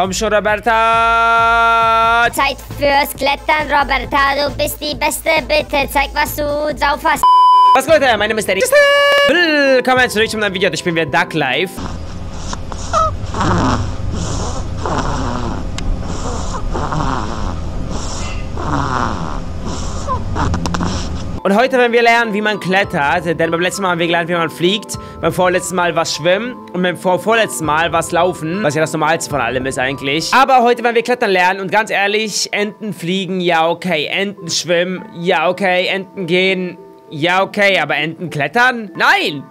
Komm schon, Roberta. Zeit fürs Klettern, Roberta. Du bist die Beste. Bitte zeig, was du drauf hast. Was geht, Leute? Mein Name ist Danny. Willkommen zurück zum neuen Video. Ich bin wieder Duck Live. Und heute werden wir lernen, wie man klettert. Denn beim letzten Mal haben wir gelernt, wie man fliegt. Beim vorletzten Mal was schwimmen. Und beim vor vorletzten Mal was laufen. Was ja das Normalste von allem ist eigentlich. Aber heute werden wir klettern lernen. Und ganz ehrlich, Enten fliegen, ja okay. Enten schwimmen, ja okay. Enten gehen, ja okay. Aber Enten klettern? Nein!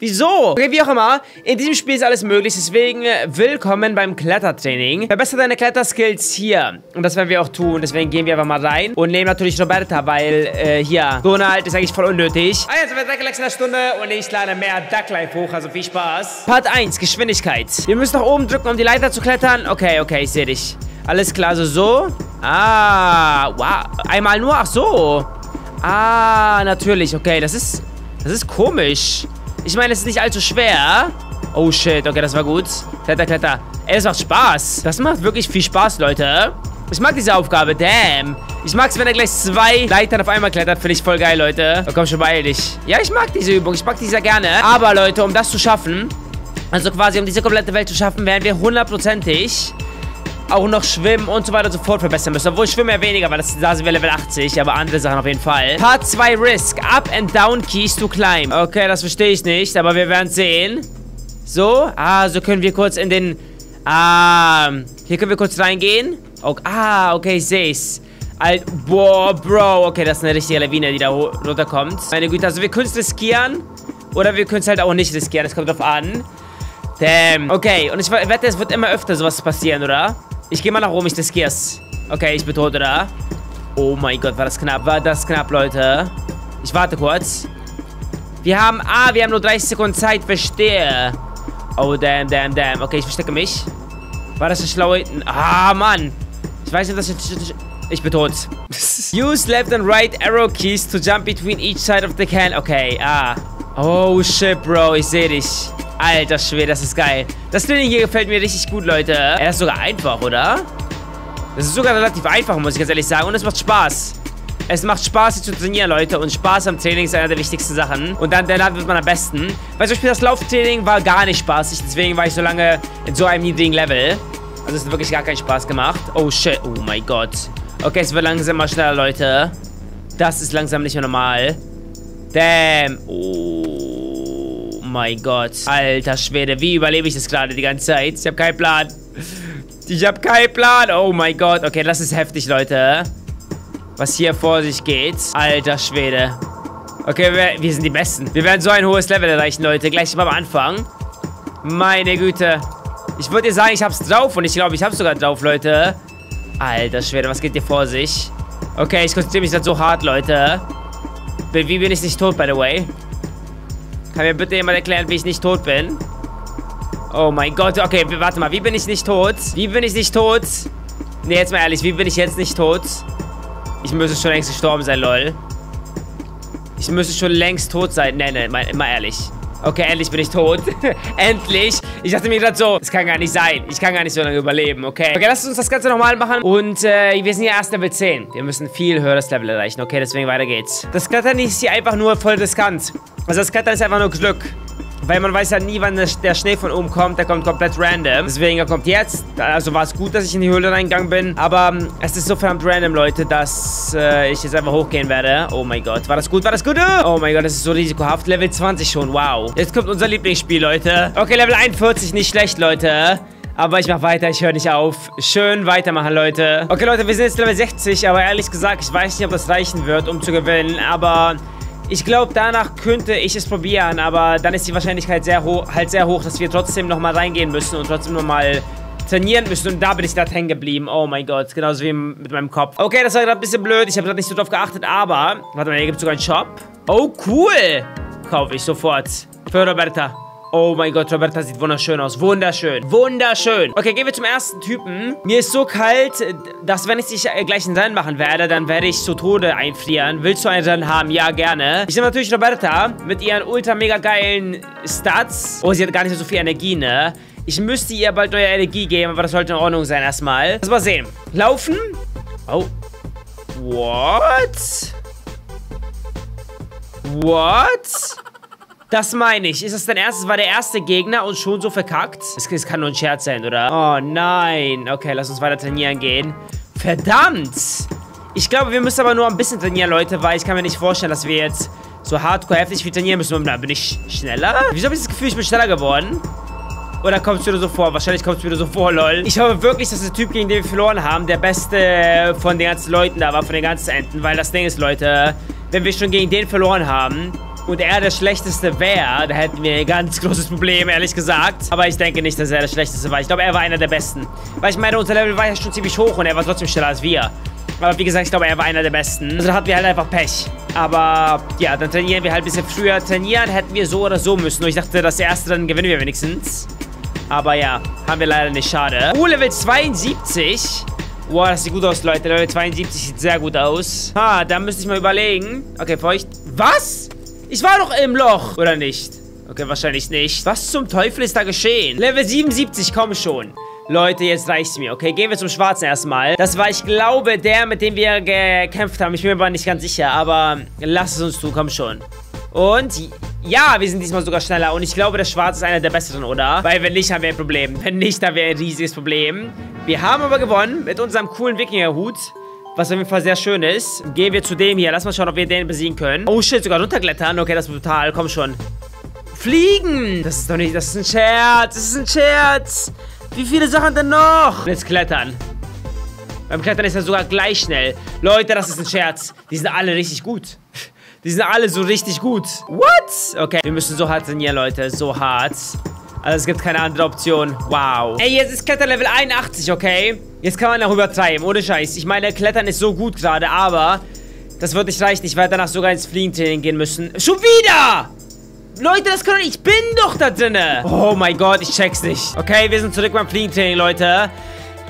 Wieso? Okay, wie auch immer, in diesem Spiel ist alles möglich, deswegen äh, willkommen beim Klettertraining. Verbessere deine Kletterskills hier. Und das werden wir auch tun, deswegen gehen wir einfach mal rein. Und nehmen natürlich Roberta, weil, äh, hier, Donald ist eigentlich voll unnötig. Ah, jetzt sind wir direkt in der Stunde und ich lade mehr Ducklife hoch, also viel Spaß. Part 1, Geschwindigkeit. Wir müssen nach oben drücken, um die Leiter zu klettern. Okay, okay, ich sehe dich. Alles klar, so, so. Ah, wow. Einmal nur, ach so. Ah, natürlich, okay, das ist, das ist komisch. Ich meine, es ist nicht allzu schwer. Oh, shit. Okay, das war gut. Kletter, kletter. Ey, das macht Spaß. Das macht wirklich viel Spaß, Leute. Ich mag diese Aufgabe. Damn. Ich mag es, wenn er gleich zwei Leitern auf einmal klettert. Finde ich voll geil, Leute. Oh, komm schon, beeil dich. Ja, ich mag diese Übung. Ich mag die sehr gerne. Aber, Leute, um das zu schaffen, also quasi um diese komplette Welt zu schaffen, werden wir hundertprozentig auch noch Schwimmen und so weiter und so fort verbessern müssen. Obwohl Schwimmen ja weniger, weil das, da sind wir Level 80, aber andere Sachen auf jeden Fall. Part 2 Risk. Up and down keys to climb. Okay, das verstehe ich nicht, aber wir werden sehen. So, ah, so können wir kurz in den... Ah, hier können wir kurz reingehen. Okay, ah, okay, ich sehe es. Boah, Bro. Okay, das ist eine richtige Lawine, die da runterkommt. Meine Güte, also wir können es riskieren. Oder wir können es halt auch nicht riskieren. Das kommt drauf an. Damn. Okay, und ich wette, es wird immer öfter sowas passieren, oder? Ich gehe mal nach oben, ich riskiere es. Okay, ich bin tot, oder? Oh mein Gott, war das knapp. War das knapp, Leute. Ich warte kurz. Wir haben... Ah, wir haben nur 30 Sekunden Zeit. Verstehe. Oh, damn, damn, damn. Okay, ich verstecke mich. War das eine schlaue... Ah, Mann. Ich weiß nicht, dass ich... Ich bin tot. Use left and right arrow keys to jump between each side of the can. Okay, ah. Oh, shit, Bro. Ich sehe dich. Alter Schwede, das ist geil. Das Training hier gefällt mir richtig gut, Leute. Er ist sogar einfach, oder? Das ist sogar relativ einfach, muss ich ganz ehrlich sagen. Und es macht Spaß. Es macht Spaß, hier zu trainieren, Leute. Und Spaß am Training ist einer der wichtigsten Sachen. Und dann danach wird man am besten. Weil zum Beispiel das Lauftraining war gar nicht spaßig. Deswegen war ich so lange in so einem niedrigen Level. Also es hat wirklich gar keinen Spaß gemacht. Oh, shit. Oh mein Gott. Okay, es wird langsam mal schneller, Leute. Das ist langsam nicht mehr normal. Damn. Oh mein Gott. Alter Schwede, wie überlebe ich das gerade die ganze Zeit? Ich habe keinen Plan. Ich habe keinen Plan. Oh mein Gott. Okay, das ist heftig, Leute. Was hier vor sich geht. Alter Schwede. Okay, wir, wir sind die Besten. Wir werden so ein hohes Level erreichen, Leute. Gleich mal am Anfang. Meine Güte. Ich würde dir sagen, ich hab's drauf. Und ich glaube, ich hab's sogar drauf, Leute. Alter Schwede, was geht hier vor sich? Okay, ich konzentriere mich gerade so hart, Leute. Wie bin ich nicht tot, by the way? Kann mir bitte jemand erklären, wie ich nicht tot bin? Oh mein Gott, okay, warte mal, wie bin ich nicht tot? Wie bin ich nicht tot? Ne, jetzt mal ehrlich, wie bin ich jetzt nicht tot? Ich müsste schon längst gestorben sein, lol. Ich müsste schon längst tot sein. Ne, ne, mal, mal ehrlich. Okay, endlich bin ich tot. endlich. Ich dachte mir gerade so, das kann gar nicht sein. Ich kann gar nicht so lange überleben, okay? Okay, lass uns das Ganze nochmal machen. Und äh, wir sind ja erst Level 10. Wir müssen viel höheres Level erreichen. Okay, deswegen weiter geht's. Das Klettern ist hier einfach nur voll riskant. Also das Klettern ist einfach nur Glück. Weil man weiß ja nie, wann der Schnee von oben kommt. Der kommt komplett random. Deswegen, er kommt jetzt. Also war es gut, dass ich in die Höhle reingegangen bin. Aber ähm, es ist so verdammt random, Leute, dass äh, ich jetzt einfach hochgehen werde. Oh mein Gott. War das gut? War das gut? Oh mein Gott, das ist so risikohaft. Level 20 schon. Wow. Jetzt kommt unser Lieblingsspiel, Leute. Okay, Level 41. Nicht schlecht, Leute. Aber ich mach weiter, ich höre nicht auf. Schön weitermachen, Leute. Okay, Leute, wir sind jetzt Level 60, aber ehrlich gesagt, ich weiß nicht, ob das reichen wird, um zu gewinnen. Aber ich glaube, danach könnte ich es probieren, aber dann ist die Wahrscheinlichkeit sehr hoch, halt sehr hoch, dass wir trotzdem nochmal reingehen müssen und trotzdem nochmal trainieren müssen. Und da bin ich gerade hängen geblieben. Oh mein Gott, genauso wie mit meinem Kopf. Okay, das war gerade ein bisschen blöd. Ich habe gerade nicht so drauf geachtet, aber... Warte mal, hier gibt es sogar einen Shop. Oh, cool. Kaufe ich sofort. Für Roberta. Oh mein Gott, Roberta sieht wunderschön aus. Wunderschön. Wunderschön. Okay, gehen wir zum ersten Typen. Mir ist so kalt, dass wenn ich dich gleich einen Rennen machen werde, dann werde ich zu Tode einfrieren. Willst du einen Rennen haben? Ja, gerne. Ich nehme natürlich Roberta mit ihren ultra mega geilen Stats. Oh, sie hat gar nicht so viel Energie, ne? Ich müsste ihr bald neue Energie geben, aber das sollte in Ordnung sein erstmal. Lass mal sehen. Laufen. Oh. What? What? Das meine ich. Ist das dein erstes? War der erste Gegner und schon so verkackt? Es kann nur ein Scherz sein, oder? Oh nein. Okay, lass uns weiter trainieren gehen. Verdammt. Ich glaube, wir müssen aber nur ein bisschen trainieren, Leute, weil ich kann mir nicht vorstellen, dass wir jetzt so hardcore heftig viel trainieren müssen. Da bin ich schneller? Wieso habe ich das Gefühl, ich bin schneller geworden? Oder kommt es wieder so vor? Wahrscheinlich kommt es wieder so vor, lol. Ich hoffe wirklich, dass der Typ, gegen den wir verloren haben, der beste von den ganzen Leuten da war, von den ganzen Enten. Weil das Ding ist, Leute, wenn wir schon gegen den verloren haben, und er der Schlechteste wäre, da hätten wir ein ganz großes Problem, ehrlich gesagt. Aber ich denke nicht, dass er der Schlechteste war. Ich glaube, er war einer der Besten. Weil ich meine, unser Level war ja schon ziemlich hoch und er war trotzdem schneller als wir. Aber wie gesagt, ich glaube, er war einer der Besten. Also da hatten wir halt einfach Pech. Aber ja, dann trainieren wir halt ein bisschen früher. Trainieren hätten wir so oder so müssen. Und ich dachte, das erste, dann gewinnen wir wenigstens. Aber ja, haben wir leider nicht. Schade. Oh, Level 72. Wow, das sieht gut aus, Leute. Level 72 sieht sehr gut aus. Ha, da müsste ich mal überlegen. Okay, feucht. Was? Ich war doch im Loch, oder nicht? Okay, wahrscheinlich nicht. Was zum Teufel ist da geschehen? Level 77, komm schon. Leute, jetzt reicht's mir. Okay, gehen wir zum Schwarzen erstmal. Das war, ich glaube, der, mit dem wir gekämpft haben. Ich bin mir aber nicht ganz sicher, aber lass es uns tun, komm schon. Und ja, wir sind diesmal sogar schneller. Und ich glaube, der Schwarze ist einer der besseren, oder? Weil wenn nicht, haben wir ein Problem. Wenn nicht, dann wäre ein riesiges Problem. Wir haben aber gewonnen mit unserem coolen Wikingerhut. Was auf jeden Fall sehr schön ist. Gehen wir zu dem hier. Lass mal schauen, ob wir den besiegen können. Oh shit, sogar runterklettern. Okay, das ist brutal. Komm schon. Fliegen! Das ist doch nicht... Das ist ein Scherz. Das ist ein Scherz. Wie viele Sachen denn noch? Jetzt klettern. Beim Klettern ist er sogar gleich schnell. Leute, das ist ein Scherz. Die sind alle richtig gut. Die sind alle so richtig gut. What? Okay, wir müssen so hart trainieren, Leute. So hart. Also es gibt keine andere Option. Wow. Ey, jetzt ist Kletterlevel 81, okay? Jetzt kann man auch übertreiben, ohne Scheiß. Ich meine, Klettern ist so gut gerade, aber das wird nicht reichen. Ich werde danach sogar ins Fliegentraining gehen müssen. Schon wieder! Leute, das kann doch nicht. Ich bin doch da drinne. Oh mein Gott, ich check's nicht. Okay, wir sind zurück beim Fliegentraining, Leute.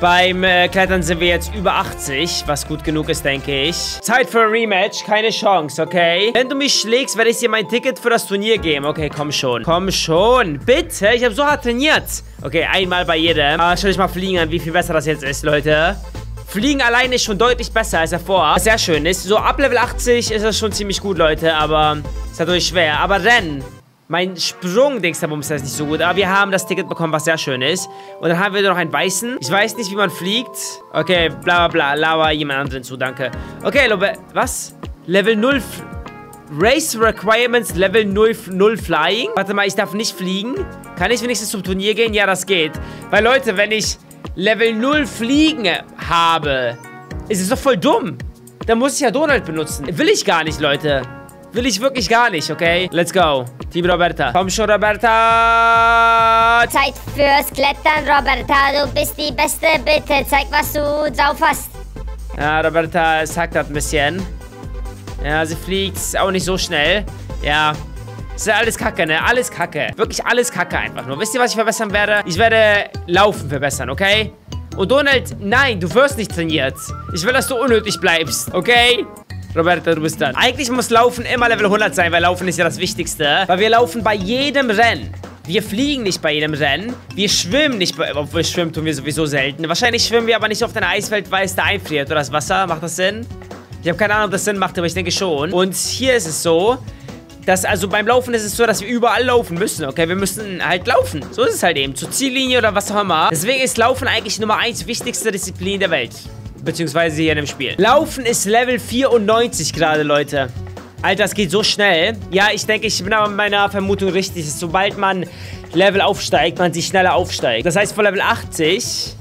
Beim äh, Klettern sind wir jetzt über 80, was gut genug ist, denke ich. Zeit für ein Rematch, keine Chance, okay? Wenn du mich schlägst, werde ich dir mein Ticket für das Turnier geben. Okay, komm schon. Komm schon, bitte. Ich habe so hart trainiert. Okay, einmal bei jedem. Aber schau dich mal fliegen an, wie viel besser das jetzt ist, Leute. Fliegen alleine ist schon deutlich besser als davor. Was sehr schön ist. So ab Level 80 ist das schon ziemlich gut, Leute. Aber ist natürlich schwer. Aber Rennen mein Sprung-Dingsabums ist nicht so gut, aber wir haben das Ticket bekommen, was sehr schön ist. Und dann haben wir noch einen weißen. Ich weiß nicht, wie man fliegt. Okay, bla bla bla. Lava jemand anderen zu, danke. Okay, Lobe, was? Level 0... Race Requirements Level 0, 0 Flying. Warte mal, ich darf nicht fliegen. Kann ich wenigstens zum Turnier gehen? Ja, das geht. Weil, Leute, wenn ich Level 0 Fliegen habe, ist es doch voll dumm. Dann muss ich ja Donald benutzen. Will ich gar nicht, Leute. Will ich wirklich gar nicht, okay? Let's go. Team Roberta. Komm schon, Roberta. Zeit fürs Klettern, Roberta. Du bist die Beste. Bitte zeig, was du drauf hast. Ja, Roberta, es hackt ein bisschen. Ja, sie fliegt auch nicht so schnell. Ja, das ist alles Kacke, ne? Alles Kacke. Wirklich alles Kacke einfach nur. Wisst ihr, was ich verbessern werde? Ich werde Laufen verbessern, okay? Und Donald, nein, du wirst nicht trainiert. Ich will, dass du unnötig bleibst, okay? Roberto, du bist dran. Eigentlich muss Laufen immer Level 100 sein, weil Laufen ist ja das Wichtigste. Weil wir laufen bei jedem Rennen. Wir fliegen nicht bei jedem Rennen. Wir schwimmen nicht bei... Obwohl, schwimmen tun wir sowieso selten. Wahrscheinlich schwimmen wir aber nicht auf dem Eisfeld, weil es da einfriert. Oder das Wasser. Macht das Sinn? Ich habe keine Ahnung, ob das Sinn macht, aber ich denke schon. Und hier ist es so, dass... Also beim Laufen ist es so, dass wir überall laufen müssen, okay? Wir müssen halt laufen. So ist es halt eben. Zur Ziellinie oder was auch immer. Deswegen ist Laufen eigentlich Nummer 1 wichtigste Disziplin der Welt. Beziehungsweise hier in dem Spiel. Laufen ist Level 94 gerade, Leute. Alter, es geht so schnell. Ja, ich denke, ich bin aber meiner Vermutung richtig. Dass sobald man Level aufsteigt, man sich schneller aufsteigt. Das heißt, von Level 80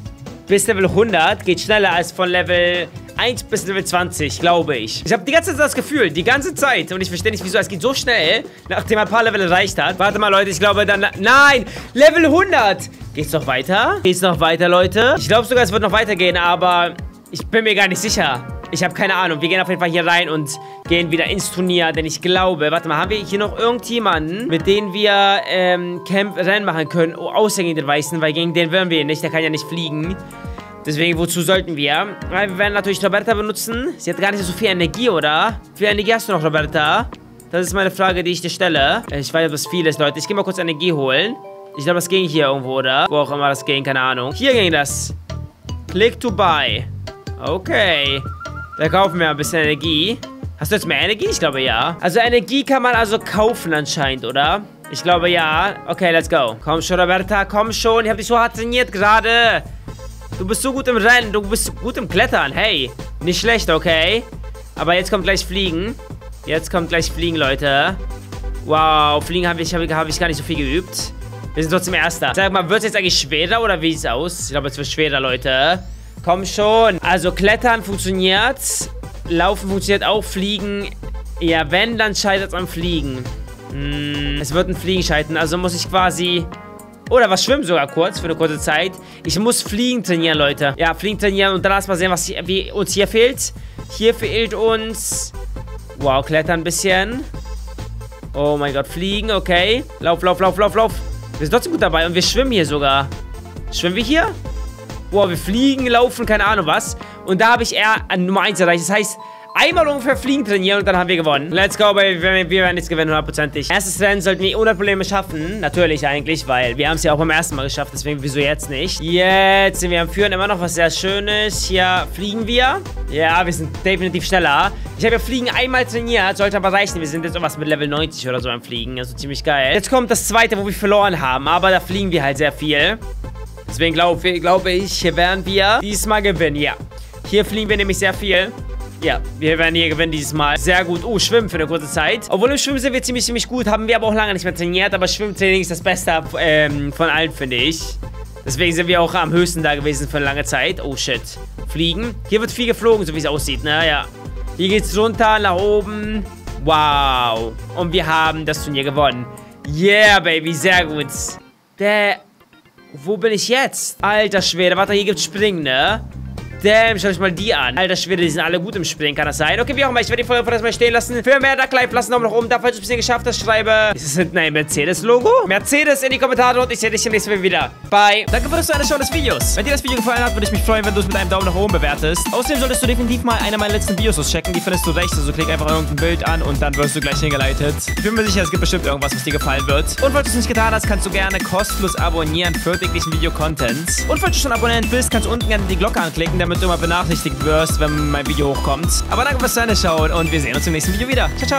bis Level 100 geht schneller als von Level 1 bis Level 20, glaube ich. Ich habe die ganze Zeit das Gefühl, die ganze Zeit. Und ich verstehe nicht, wieso. Es geht so schnell, nachdem man ein paar Level erreicht hat. Warte mal, Leute, ich glaube dann... Nein! Level 100! Geht's noch weiter? Geht's noch weiter, Leute? Ich glaube sogar, es wird noch weitergehen, aber ich bin mir gar nicht sicher. Ich habe keine Ahnung. Wir gehen auf jeden Fall hier rein und gehen wieder ins Turnier, denn ich glaube... Warte mal, haben wir hier noch irgendjemanden, mit dem wir ähm, Camp Rennen machen können? Oh, außer gegen den Weißen, weil gegen den wollen wir nicht. Der kann ja nicht fliegen. Deswegen, wozu sollten wir? Wir werden natürlich Roberta benutzen. Sie hat gar nicht so viel Energie, oder? Wie viel Energie hast du noch, Roberta? Das ist meine Frage, die ich dir stelle. Ich weiß, ob das viel ist, Leute. Ich gehe mal kurz Energie holen. Ich glaube, das ging hier irgendwo, oder? Wo auch immer das ging, keine Ahnung. Hier ging das. Click to buy. Okay. Da kaufen wir ein bisschen Energie. Hast du jetzt mehr Energie? Ich glaube, ja. Also Energie kann man also kaufen anscheinend, oder? Ich glaube, ja. Okay, let's go. Komm schon, Roberta, komm schon. Ich habe dich so hart trainiert gerade. Du bist so gut im Rennen. Du bist gut im Klettern. Hey, nicht schlecht, okay? Aber jetzt kommt gleich Fliegen. Jetzt kommt gleich Fliegen, Leute. Wow, Fliegen habe ich, hab, hab ich gar nicht so viel geübt. Wir sind trotzdem Erster. Sag mal, wird es jetzt eigentlich schwerer oder wie sieht es aus? Ich glaube, es wird schwerer, Leute. Komm schon. Also, Klettern funktioniert. Laufen funktioniert auch. Fliegen. Ja, wenn, dann scheitert es am Fliegen. Hm, es wird ein Fliegen scheitern. Also muss ich quasi... Oder was schwimmen sogar kurz, für eine kurze Zeit. Ich muss Fliegen trainieren, Leute. Ja, Fliegen trainieren und dann erstmal sehen, was hier, wie uns hier fehlt. Hier fehlt uns... Wow, klettern ein bisschen. Oh mein Gott, fliegen, okay. Lauf, lauf, lauf, lauf, lauf. Wir sind trotzdem gut dabei und wir schwimmen hier sogar. Schwimmen wir hier? Boah, wir fliegen, laufen, keine Ahnung was. Und da habe ich eher an Nummer 1 erreicht. Das heißt, einmal ungefähr fliegen trainieren und dann haben wir gewonnen. Let's go, baby. Wir, wir werden jetzt gewinnen, hundertprozentig. Erstes Rennen sollten wir ohne Probleme schaffen. Natürlich eigentlich, weil wir haben es ja auch beim ersten Mal geschafft. Deswegen, wieso jetzt nicht? Jetzt sind wir am Führen. Immer noch was sehr Schönes. Hier fliegen wir. Ja, wir sind definitiv schneller. Ich habe ja Fliegen einmal trainiert. Sollte aber reichen. Wir sind jetzt sowas mit Level 90 oder so am Fliegen. Also ziemlich geil. Jetzt kommt das zweite, wo wir verloren haben. Aber da fliegen wir halt sehr viel. Deswegen glaube glaub ich, werden wir diesmal gewinnen. Ja. Hier fliegen wir nämlich sehr viel. Ja, wir werden hier gewinnen dieses Mal. Sehr gut. Oh, Schwimmen für eine kurze Zeit. Obwohl im Schwimmen sind wir ziemlich, ziemlich gut. Haben wir aber auch lange nicht mehr trainiert. Aber Schwimmtraining ist das Beste ähm, von allen, finde ich. Deswegen sind wir auch am höchsten da gewesen für eine lange Zeit. Oh, shit. Fliegen. Hier wird viel geflogen, so wie es aussieht, ne? Ja. Hier geht's runter, nach oben. Wow. Und wir haben das Turnier gewonnen. Yeah, Baby. Sehr gut. Der... Wo bin ich jetzt? Alter Schwede. Warte, hier gibt's Springen, ne? Damn, schau euch mal die an. Alter Schwede, die sind alle gut im Springen, kann das sein? Okay, wie auch immer, ich werde die Folge von das mal stehen lassen. Für mehr Duck Live, lasst einen Daumen nach oben da, falls du es bisschen geschafft hast, schreibe... Ist es hinten ein Mercedes-Logo? Mercedes in die Kommentare und ich sehe dich im nächsten Video wieder. Bye. Danke für das Anschauen des Videos. Wenn dir das Video gefallen hat, würde ich mich freuen, wenn du es mit einem Daumen nach oben bewertest. Außerdem solltest du definitiv mal eine meiner letzten Videos auschecken. Die findest du rechts, also klick einfach irgendein Bild an und dann wirst du gleich hingeleitet. Ich bin mir sicher, es gibt bestimmt irgendwas, was dir gefallen wird. Und falls du es nicht getan hast, kannst du gerne kostenlos abonnieren für täglichen Video-Content. Und falls du schon Abonnent bist, kannst du unten gerne die Glocke anklicken, damit du immer benachrichtigt wirst, wenn mein Video hochkommt. Aber danke fürs Schauen und wir sehen uns im nächsten Video wieder. Ciao, ciao.